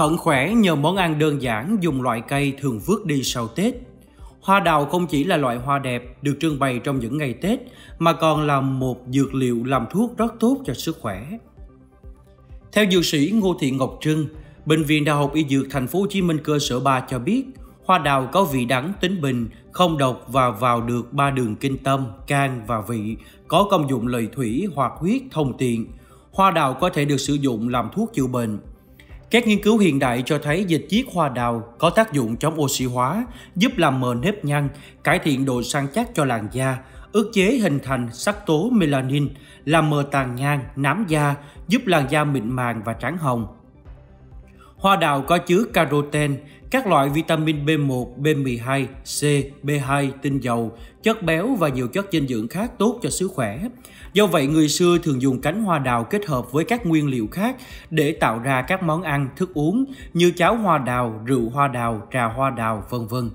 Thận khỏe nhờ món ăn đơn giản dùng loại cây thường vứt đi sau Tết. Hoa đào không chỉ là loại hoa đẹp được trưng bày trong những ngày Tết mà còn là một dược liệu làm thuốc rất tốt cho sức khỏe. Theo dược sĩ Ngô Thị Ngọc Trưng, Bệnh viện Đại học Y Dược Thành phố Hồ Chí Minh cơ sở 3 cho biết, hoa đào có vị đắng tính bình, không độc và vào được ba đường kinh tâm, can và vị, có công dụng lợi thủy, hoạt huyết, thông tiện. Hoa đào có thể được sử dụng làm thuốc chữa bệnh. Các nghiên cứu hiện đại cho thấy dịch chiết hoa đào có tác dụng chống oxy hóa, giúp làm mờ nếp nhăn, cải thiện độ săn chắc cho làn da, ức chế hình thành sắc tố melanin, làm mờ tàn nhang, nám da, giúp làn da mịn màng và trắng hồng. Hoa đào có chứa caroten, các loại vitamin B1, B12, C, B2, tinh dầu, chất béo và nhiều chất dinh dưỡng khác tốt cho sức khỏe. Do vậy, người xưa thường dùng cánh hoa đào kết hợp với các nguyên liệu khác để tạo ra các món ăn, thức uống như cháo hoa đào, rượu hoa đào, trà hoa đào, vân vân.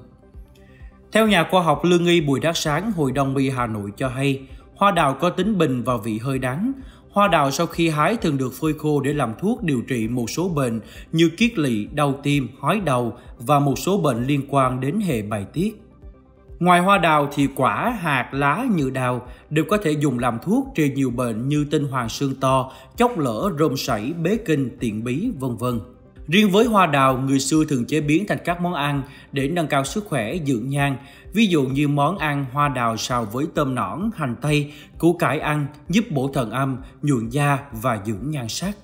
Theo nhà khoa học lương y Bùi Đắc Sáng, Hội Đông y Hà Nội cho hay, hoa đào có tính bình và vị hơi đắng. Hoa đào sau khi hái thường được phơi khô để làm thuốc điều trị một số bệnh như kiết lỵ, đau tim, hói đầu và một số bệnh liên quan đến hệ bài tiết. Ngoài hoa đào thì quả, hạt, lá, nhựa đào đều có thể dùng làm thuốc trị nhiều bệnh như tinh hoàng xương to, chốc lỡ, rôm sảy, bế kinh, tiện bí, vân vân. Riêng với hoa đào, người xưa thường chế biến thành các món ăn để nâng cao sức khỏe, dưỡng nhan. Ví dụ như món ăn hoa đào xào với tôm nõn, hành tây, củ cải ăn giúp bổ thần âm, nhuận da và dưỡng nhan sắc.